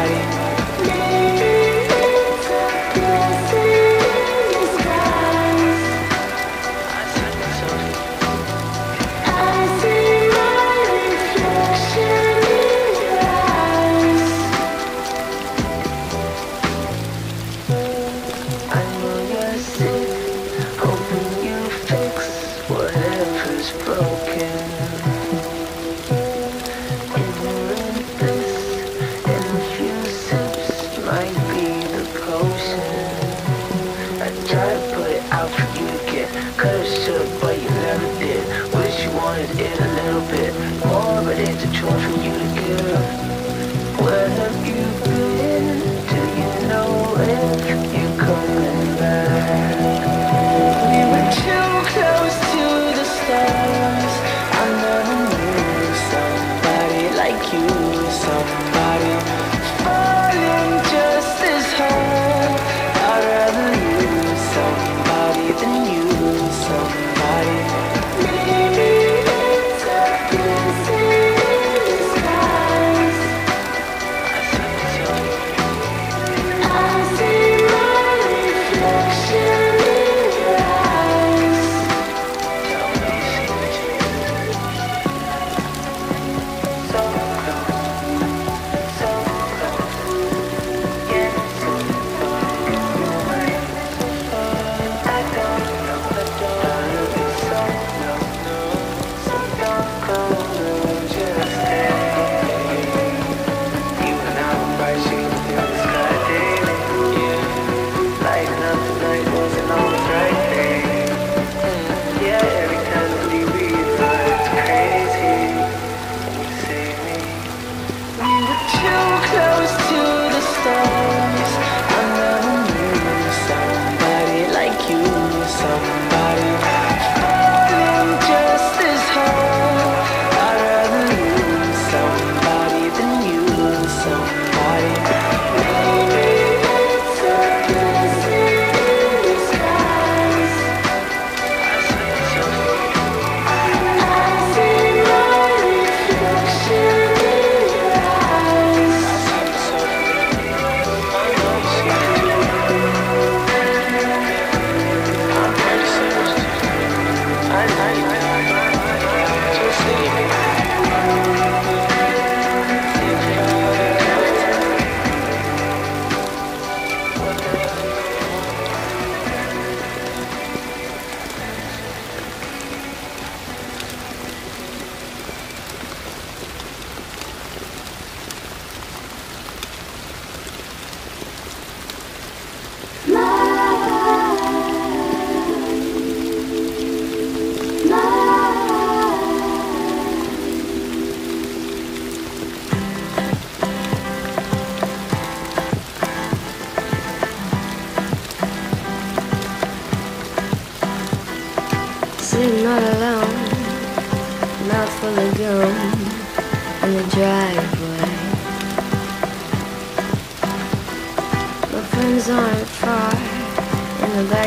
light.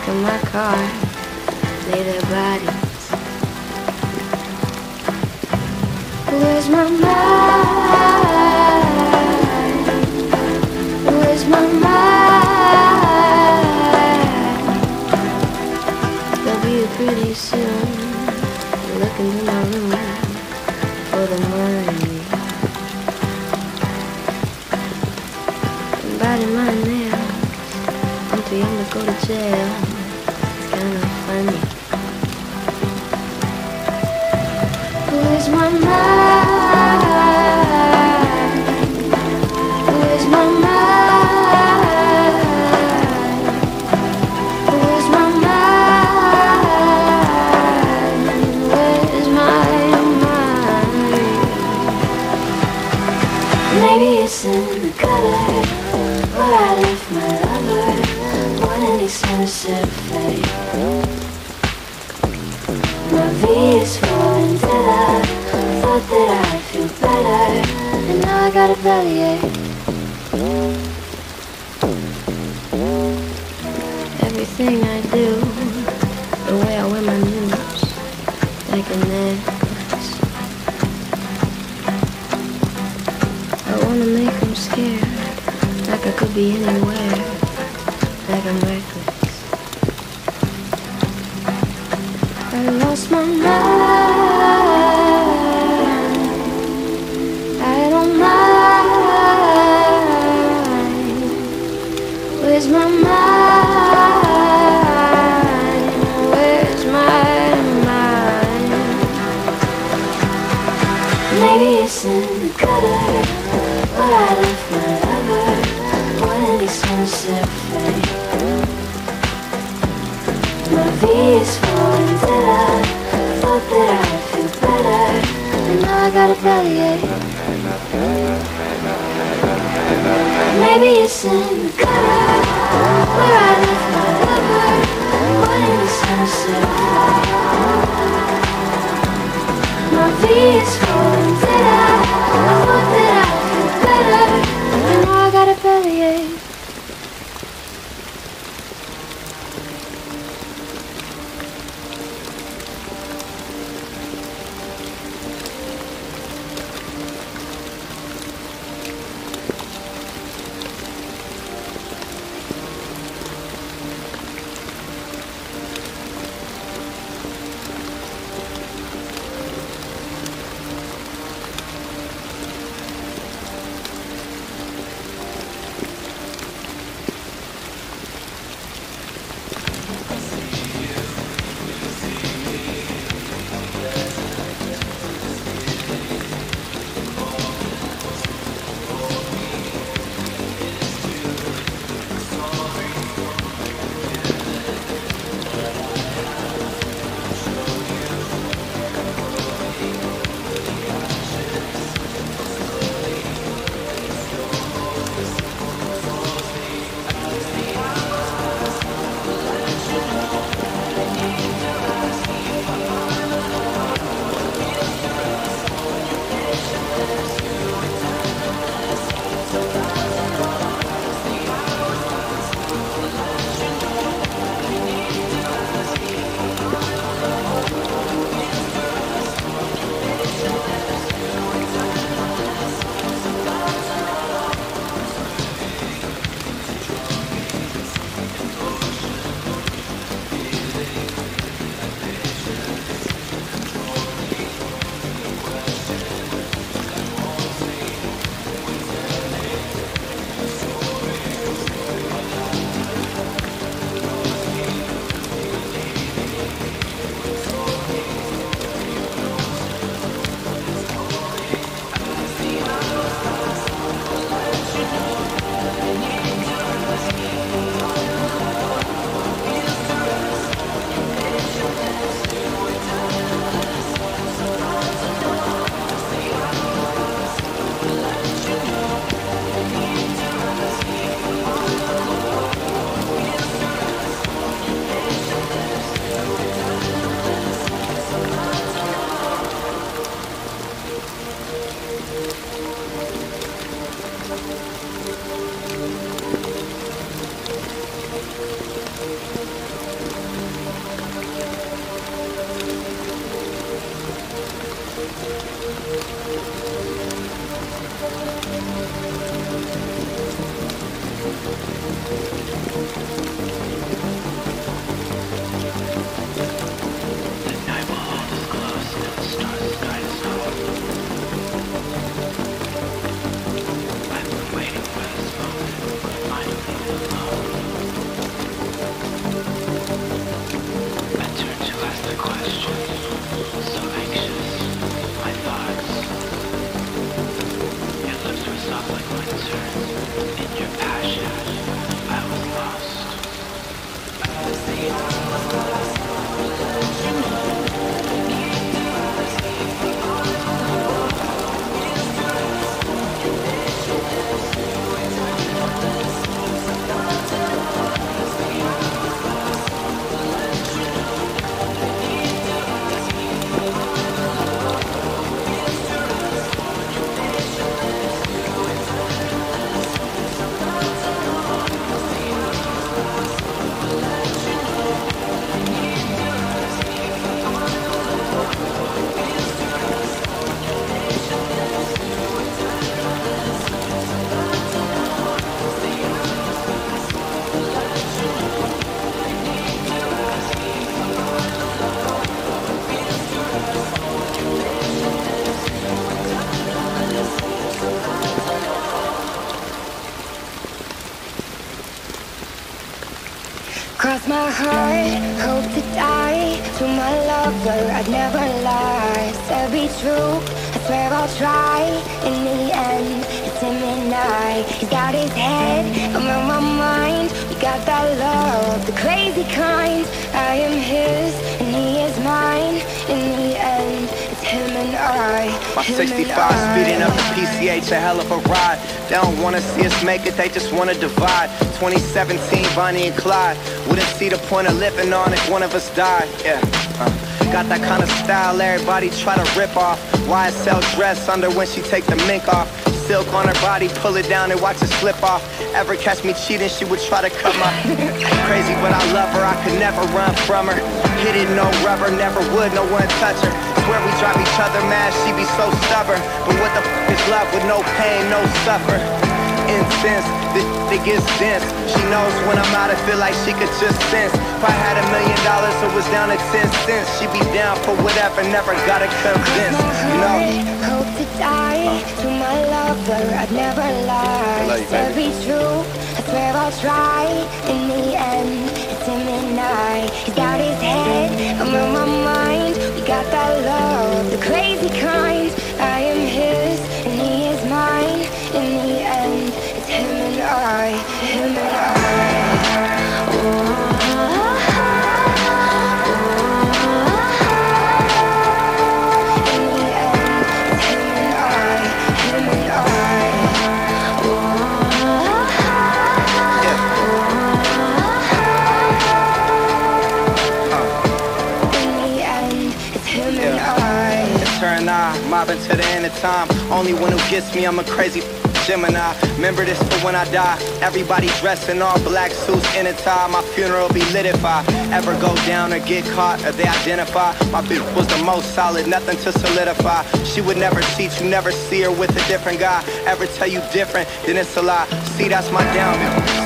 Back of my car. Lay their bodies. Where's my mind? Young to go to jail. It's kinda funny. Where's my mind? Where's my mind? Where's my mind? Where's my mind? Maybe it's in the gutter where I. My V is falling I thought that I'd feel better, and now I got a. Everything I do, the way I wear my like a necklace. I wanna make them scared, like I could be anywhere, In the gutter where I left my lover. What expensive fate. My V is falling till I thought that I'd feel better, and now I got a bellyache. Maybe it's in the gutter. Where I left my lover, in the sunset. My V is falling hope to die To my lover, I'd never lie. Said be true, I swear I'll try. In the end, it's him and I He's got his head, on my mind. We got that love, the crazy kind. I am his, and he is mine. In the end, My 65 speeding up the PCH, a hell of a ride. They don't wanna see us make it, they just wanna divide. 2017, Bonnie and Clyde. Wouldn't see the point of living on if one of us died. Yeah. uh. Got that kind of style everybody try to rip off. YSL dress under when she take the mink off. Silk on her body, pull it down and watch it slip off. Ever catch me cheating, she would try to cut my crazy, but I love her. I could never run from her. Hit it, no rubber, never would, no one touch her. Swear we drive each other mad, she be so stubborn. But what the f is love with no pain, no suffer? Incense, this it gets dense. She knows when I'm out, I feel like she could just sense. If I had a million dollars, it was down to 10 cents. She'd be down for whatever, never gotta convince. Know? Hope to die to my lover. I'd never lie. love you, To baby. be true, I swear I'll try. In the end, it's him and I. He's got his head, I'm on my mind. Got that love, the crazy kind. I am his, and he is mine. In the end, it's him and I, time. Only one who gets me, I'm a crazy Gemini. Remember this for when I die. Everybody dressed in all black suits in a tie. My funeral be lit if I ever go down or get caught or they identify. My bitch was the most solid, nothing to solidify. She would never cheat, you never see her with a different guy. Ever tell you different, then it's a lie. See, that's my down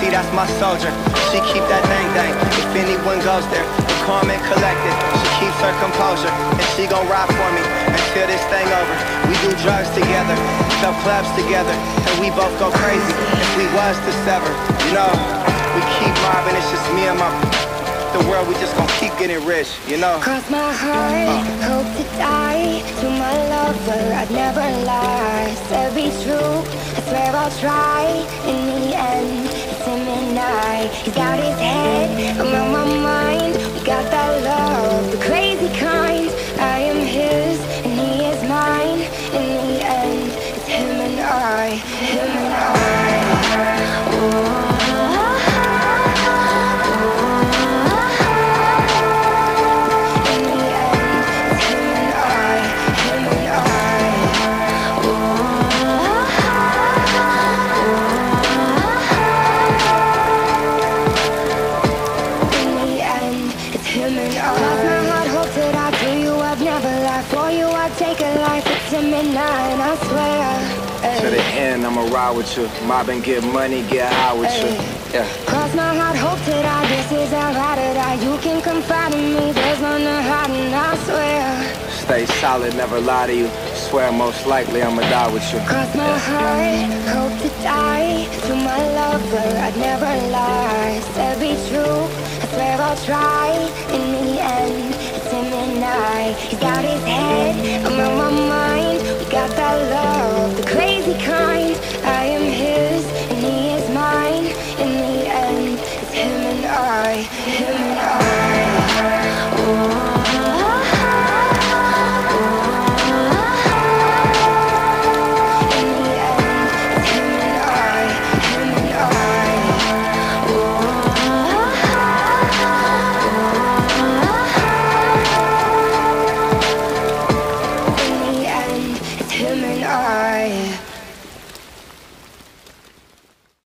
See, that's my soldier. She keep that thing thing. If anyone goes there, the and collected. She keeps her composure, and she gon' ride for me until this thing over. We do drugs together, sell clubs together, and we both go crazy if we was to sever. You know, we keep mobbing, it's just me and my the world. We just gon' keep getting rich, you know. Cross my heart, hope to die to my lover. I'd never lie, said be true. I swear I'll try. In the end, it's him and I. He's got his head, I'm on my mind. With you. Mobbing, get money, get high with you. Yeah. Cross my heart, hope to die. This is a ride or die. You can confide in me. There's none to hide, and I swear. Stay solid, never lie to you. Swear most likely I'ma die with you. Cross my heart, hope to die to my lover. I'd never lie, said be true. I swear I'll try. In the end, high. He's got his head, I'm on my mind. We got that love, the crazy kind. I am his.